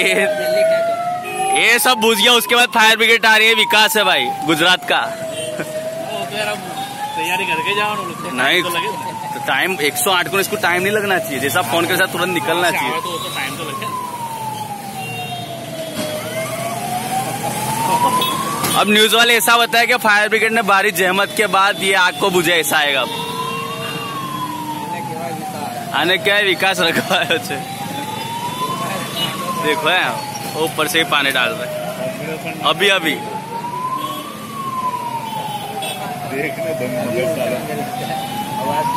ये ये सब बुझ गया उसके बाद फायर ब्रिगेड आ रही है विकास है भाई गुजरात का। तैयारी करके जाओ ना नहीं तो टाइम 108 को इसको टाइम नहीं लगना चाहिए जैसा फ़ोन के साथ तुरंत निकलना चाहिए। तो तो टाइम तो लगे अब न्यूज़ वाले ऐसा बताया कि फायर ब्रिगेड ने भारी जहमत के बाद ये आग को बुझे ऐसा आएगा आने क्या है विकास रखा है उसे देखो है वो ऊपर से ही पानी डाल रहे अभी अभी। देखने दो मुझे साला। आवाज़